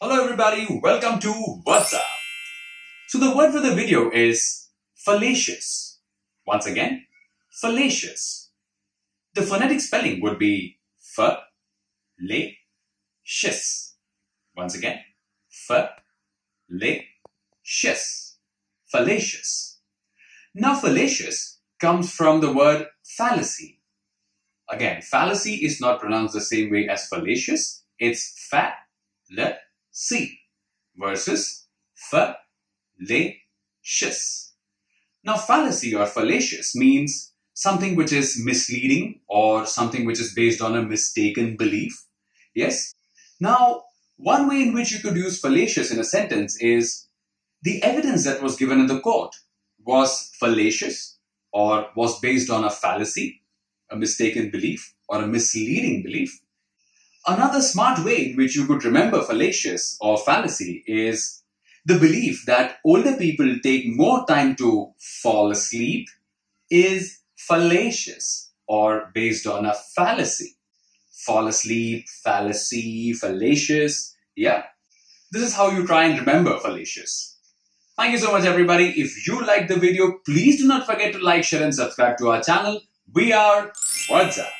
Hello everybody, welcome to WordsUp. So the word for the video is fallacious. Once again, fallacious. The phonetic spelling would be fa, le, shis. Once again, fa, le, shis. Fallacious. Now fallacious comes from the word fallacy. Again, fallacy is not pronounced the same way as fallacious. It's fa, le, si versus fallacious. Now, fallacy or fallacious means something which is misleading or something which is based on a mistaken belief. Yes? Now, one way in which you could use fallacious in a sentence is the evidence that was given in the court was fallacious or was based on a fallacy, a mistaken belief, or a misleading belief. Another smart way in which you could remember fallacious or fallacy is the belief that older people take more time to fall asleep is fallacious or based on a fallacy. Fall asleep, fallacy, fallacious. Yeah. This is how you try and remember fallacious. Thank you so much, everybody. If you liked the video, please do not forget to like, share, and subscribe to our channel. We are WordsUp.